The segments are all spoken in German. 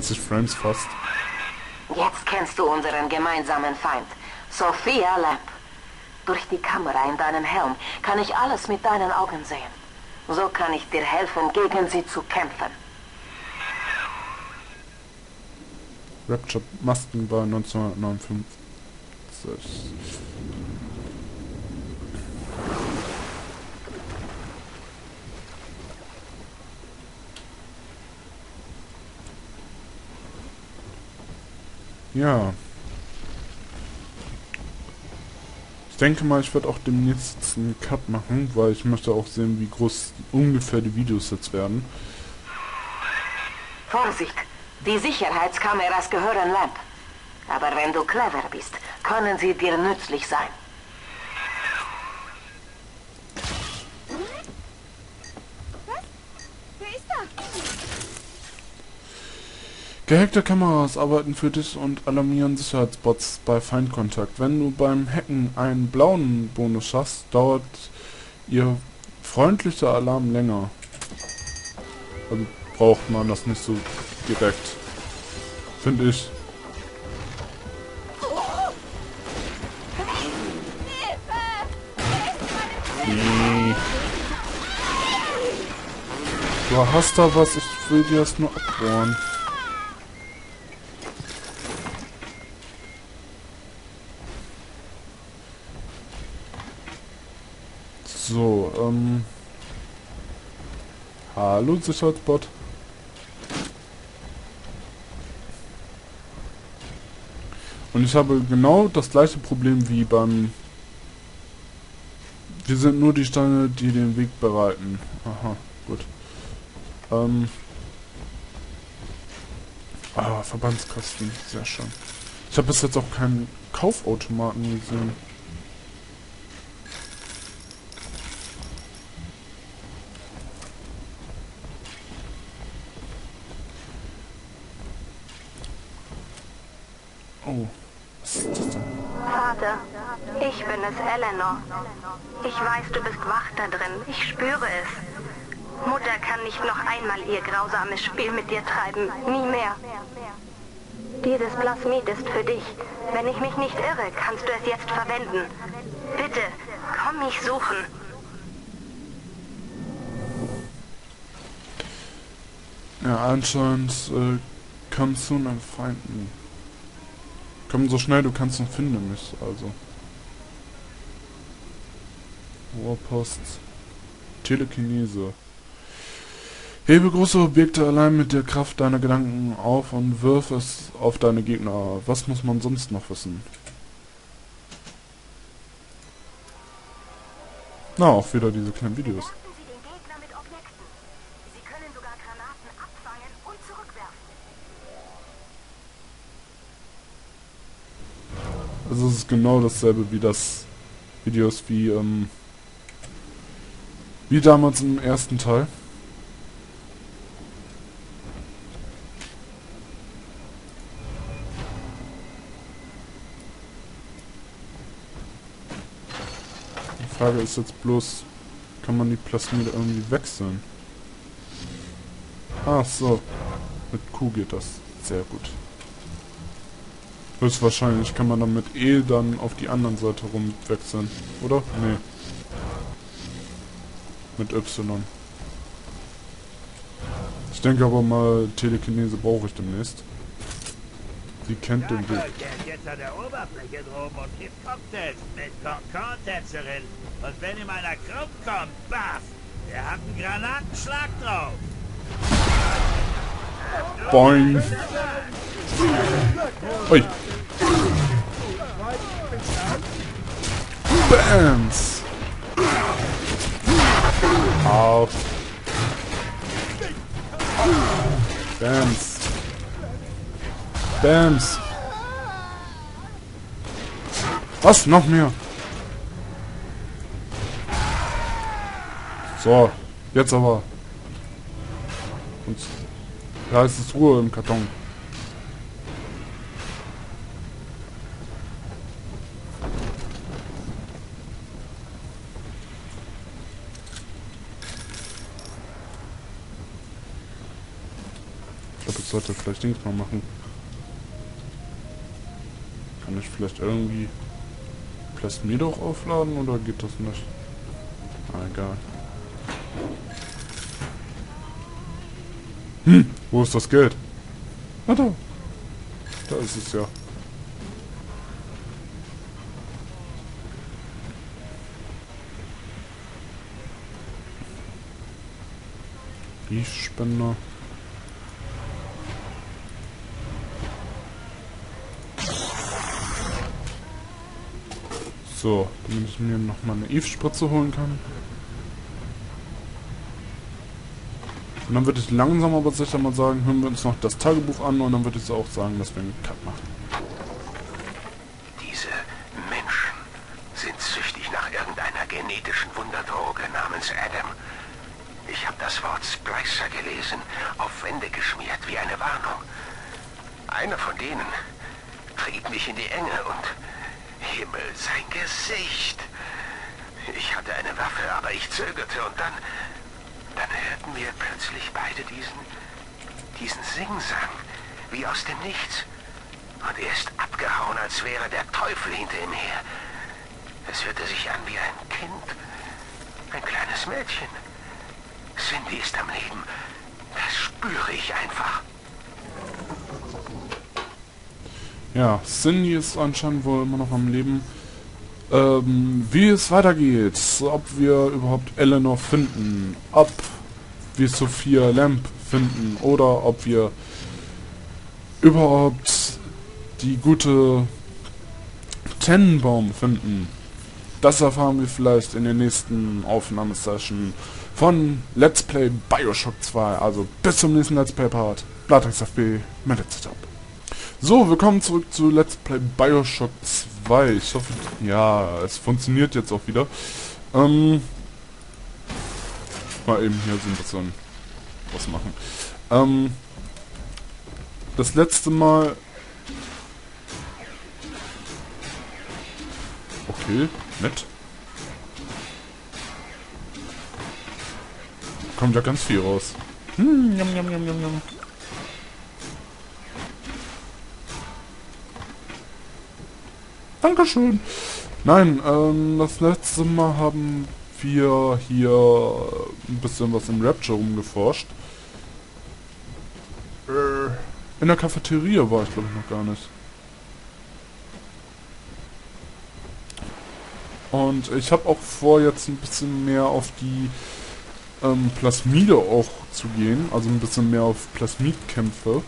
30 Frames fast. Jetzt kennst du unseren gemeinsamen Feind, Sophia Lamp. Durch die Kamera in deinem Helm kann ich alles mit deinen Augen sehen. So kann ich dir helfen, gegen sie zu kämpfen. Rapture Maskenball 1959. Ja. Ich denke mal, ich werde auch demnächst einen Cut machen, weil ich möchte auch sehen, wie groß ungefähr die Videos jetzt werden. Vorsicht! Die Sicherheitskameras gehören Lamp. Aber wenn du clever bist, können sie dir nützlich sein. Gehackte Kameras arbeiten für dich und alarmieren Sicherheitsbots bei Feindkontakt. Wenn du beim Hacken einen blauen Bonus schaffst, dauert ihr freundlicher Alarm länger. Also braucht man das nicht so direkt. Finde ich. Nee. Du hast da was, ich will dir das nur abbohren. So, ähm... Hallo, Sicherheitsbot. Und ich habe genau das gleiche Problem wie beim... Wir sind nur die Steine, die den Weg bereiten. Aha, gut. Ähm... Ah, Verbandskasten, sehr schön. Ich habe bis jetzt auch keinen Kaufautomaten gesehen. Oh, was ist das denn? Vater, ich bin es, Eleanor. Ich weiß, du bist wach da drin. Ich spüre es. Mutter kann nicht noch einmal ihr grausames Spiel mit dir treiben. Nie mehr. Dieses Plasmid ist für dich. Wenn ich mich nicht irre, kannst du es jetzt verwenden. Bitte, komm mich suchen. Ja, anscheinend äh, kannst du einen Feinden. Komm so schnell du kannst und finde mich, also. Warpost. Telekinese. Hebe große Objekte allein mit der Kraft deiner Gedanken auf und wirf es auf deine Gegner. Was muss man sonst noch wissen? Na, auch wieder diese kleinen Videos. Also es ist genau dasselbe wie das Videos wie ähm, wie damals im ersten Teil. Die Frage ist jetzt bloß, kann man die Plasmide irgendwie wechseln? Ach so, mit Q geht das. Sehr gut. Höchstwahrscheinlich kann man dann mit E dann auf die anderen Seite rumwechseln, oder? Nee. Mit Y. Ich denke aber mal, Telekinese brauche ich demnächst. Sie kennt den Weg. Jetzt an der Oberfläche droben und gibt Cocktails mit Concorde-Tänzerin. Und wenn ihm einer krumm kommt, baff, der hat einen Granatenschlag drauf. Boing. Ui. Bams. Auf. Bams. Bams. Was? Noch mehr? So. Jetzt aber. Und da ist es Ruhe im Karton. Sollte vielleicht Dings mal machen. Kann ich vielleicht irgendwie Plasmid auch aufladen oder geht das nicht? Ah, egal. Hm, wo ist das Geld? Ah, da. Da ist es ja. Briefspender. So, damit ich mir noch mal eine Eve-Spritze holen kann. Und dann würde ich langsam aber sicher mal sagen, hören wir uns noch das Tagebuch an und dann würde ich auch sagen, dass wir einen Cut machen. Diese Menschen sind süchtig nach irgendeiner genetischen Wunderdroge namens Adam. Ich habe das Wort Splicer gelesen, auf Wände geschmiert wie eine Warnung. Einer von denen trieb mich in die Enge und Himmel, sein Gesicht. Ich hatte eine Waffe, aber ich zögerte und dann... Dann hörten wir plötzlich beide diesen... diesen Singsang, wie aus dem Nichts. Und er ist abgehauen, als wäre der Teufel hinter ihm her. Es hörte sich an wie ein Kind. Ein kleines Mädchen. Cindy ist am Leben. Das spüre ich einfach. Ja, Cindy ist anscheinend wohl immer noch am Leben. Ähm, wie es weitergeht, ob wir überhaupt Eleanor finden, ob wir Sophia Lamp finden oder ob wir überhaupt die gute Tennenbaum finden. Das erfahren wir vielleicht in der nächsten Aufnahmesession von Let's Play Bioshock 2. Also bis zum nächsten Let's Play Part. Blatex FB, meldet sich ab. So, willkommen zurück zu Let's Play Bioshock 2. Ich hoffe, ja, es funktioniert jetzt auch wieder. Ähm, mal eben hier so ein bisschen was machen. Ähm, das letzte Mal... Okay, nett. Kommt ja ganz viel raus. Hm, yum, yum, yum, yum, yum. Dankeschön. Nein, ähm, das letzte Mal haben wir hier ein bisschen was im Rapture rumgeforscht. Äh, in der Cafeteria war ich glaube ich noch gar nicht. Und ich habe auch vor, jetzt ein bisschen mehr auf die ähm, Plasmide auch zu gehen. Also ein bisschen mehr auf Plasmidkämpfe.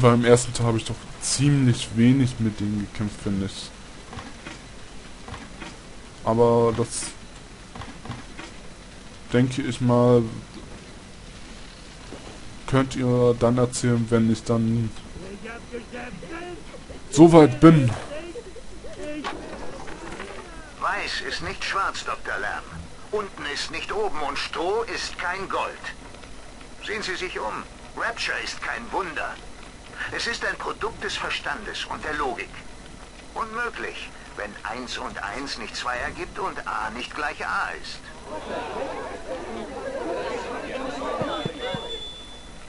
Weil im ersten Teil habe ich doch ziemlich wenig mit denen gekämpft, finde ich. Aber das denke ich mal könnt ihr dann erzählen, wenn ich dann so weit bin. Weiß ist nicht schwarz, Dr. Lamb. Unten ist nicht oben und Stroh ist kein Gold. Sehen Sie sich um. Rapture ist kein Wunder. Es ist ein Produkt des Verstandes und der Logik. Unmöglich, wenn 1 und 1 nicht 2 ergibt und A nicht gleich A ist.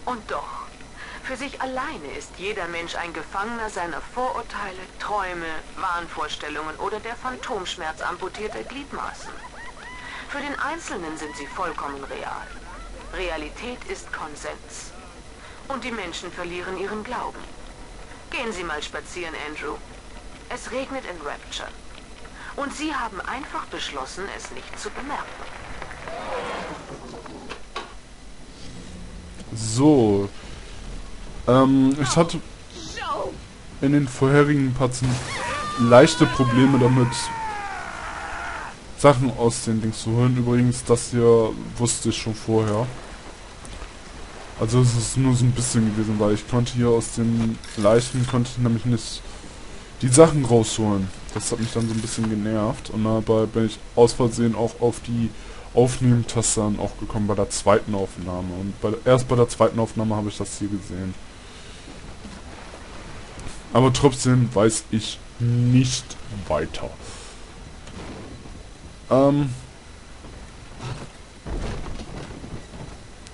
Und doch, für sich alleine ist jeder Mensch ein Gefangener seiner Vorurteile, Träume, Wahnvorstellungen oder der Phantomschmerz amputierter Gliedmaßen. Für den Einzelnen sind sie vollkommen real. Realität ist Konsens. Und die Menschen verlieren ihren Glauben. Gehen Sie mal spazieren, Andrew. Es regnet in Rapture. Und Sie haben einfach beschlossen, es nicht zu bemerken. So. Ähm, ich hatte in den vorherigen Parts leichte Probleme damit, Sachen aus den Dings zu holen. Übrigens, das hier wusste ich schon vorher. Also es ist nur so ein bisschen gewesen, weil ich konnte hier aus den Leichen, konnte ich nämlich nicht die Sachen rausholen. Das hat mich dann so ein bisschen genervt. Und dabei bin ich aus Versehen auch auf die Aufnehmen-Taste dann auch gekommen bei der zweiten Aufnahme. Und bei, erst bei der zweiten Aufnahme habe ich das hier gesehen. Aber trotzdem weiß ich nicht weiter. Ähm,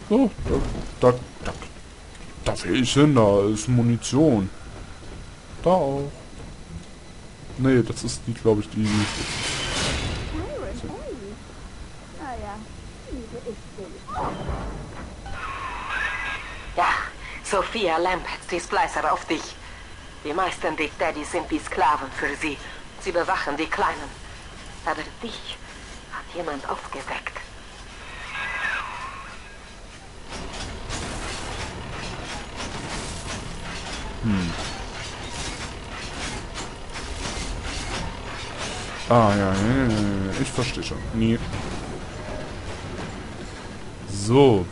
So, da, da, da, da will ich hin, da ist Munition. Da auch. Nee, das ist die, glaube ich, die... Ja, Sophia Lambert, die Splicer auf dich. Die meisten Big Daddies sind wie Sklaven für sie. Sie bewachen die Kleinen. Aber dich hat jemand aufgeweckt. Ah, ja, ja, ja, ja, ich verstehe schon. Nee. So.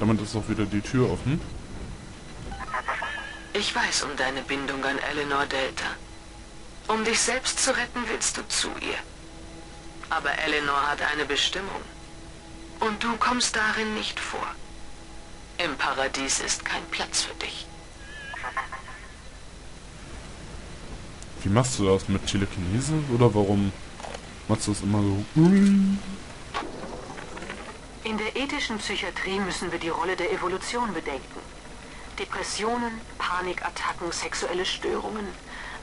Damit ist auch wieder die Tür offen. Ich weiß um deine Bindung an Eleanor Delta. Um dich selbst zu retten, willst du zu ihr. Aber Eleanor hat eine Bestimmung. Und du kommst darin nicht vor. Im Paradies ist kein Platz für dich. Wie machst du das? Mit Telekinese? Oder warum machst du das immer so? In der ethischen Psychiatrie müssen wir die Rolle der Evolution bedenken. Depressionen, Panikattacken, sexuelle Störungen,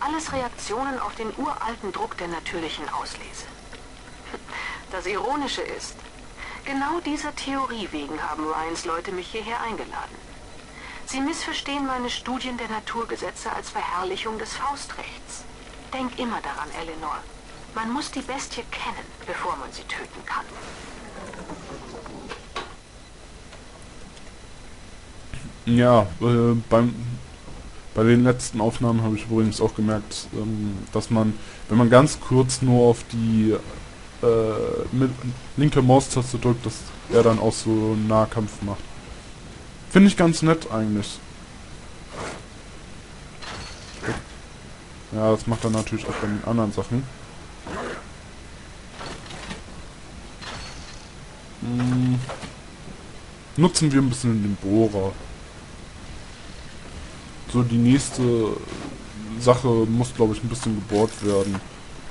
alles Reaktionen auf den uralten Druck der natürlichen Auslese. Das Ironische ist, genau dieser Theorie wegen haben Ryans Leute mich hierher eingeladen. Sie missverstehen meine Studien der Naturgesetze als Verherrlichung des Faustrechts. Denk immer daran, Eleanor. Man muss die Bestie kennen, bevor man sie töten kann. Ja, äh, beim, bei den letzten Aufnahmen habe ich übrigens auch gemerkt, ähm, dass man, wenn man ganz kurz nur auf die äh, mit, linke Maustaste drückt, dass er dann auch so Nahkampf macht. Finde ich ganz nett eigentlich. Ja, das macht er natürlich auch bei den anderen Sachen. Hm. Nutzen wir ein bisschen den Bohrer. So, die nächste Sache muss, glaube ich, ein bisschen gebohrt werden.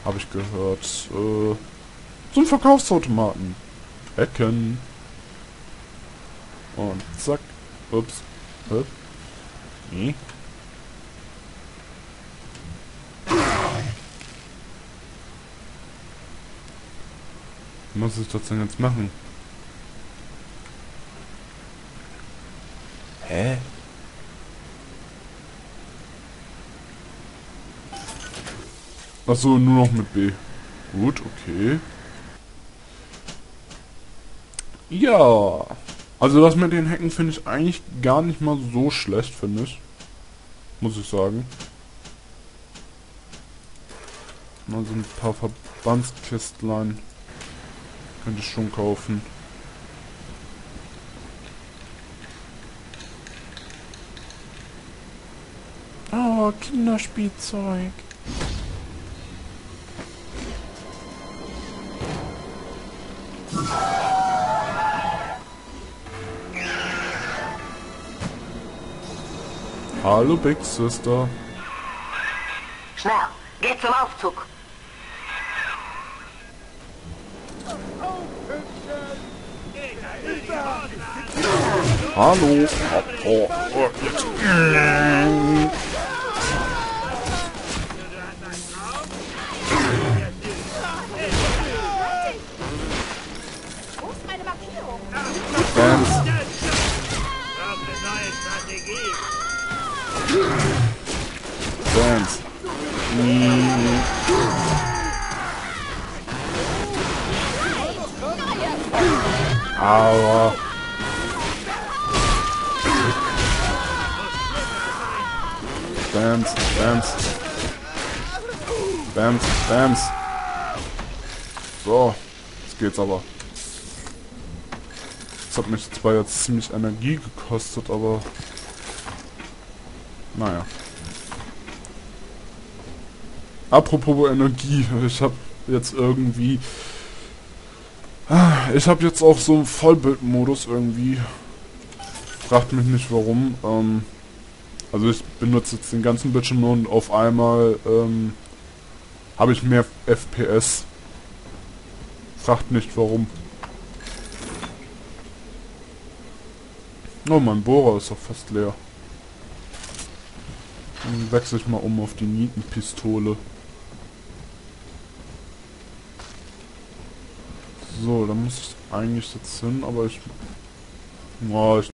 Habe ich gehört. Äh, ein Verkaufsautomaten. Hacken. Und zack. Ups. Nee. Wie muss ich das denn jetzt machen? Hä? Achso, nur noch mit B. Gut, okay. Ja. Also das mit den Hecken finde ich eigentlich gar nicht mal so schlecht, finde ich. Muss ich sagen. Mal so ein paar Verbandskästlein. Könnte ich schon kaufen. Oh, Kinderspielzeug. Hallo Big Sister. Schnell, geht zum Aufzug. Hallo. Oh, oh, jetzt. Bams, Bams. Bams, Bams. So, jetzt geht's aber. Das hat mich zwar jetzt ziemlich Energie gekostet, aber... Naja. Apropos Energie, ich habe jetzt irgendwie... Ich habe jetzt auch so einen Vollbildmodus irgendwie. Fragt mich nicht warum. Ähm, also ich benutze jetzt den ganzen Bildschirm und auf einmal ähm, habe ich mehr FPS. Fragt nicht warum. Oh, mein Bohrer ist doch fast leer. Dann wechsle ich mal um auf die Nietenpistole. So, da muss ich eigentlich jetzt hin, aber ich... Ja, ich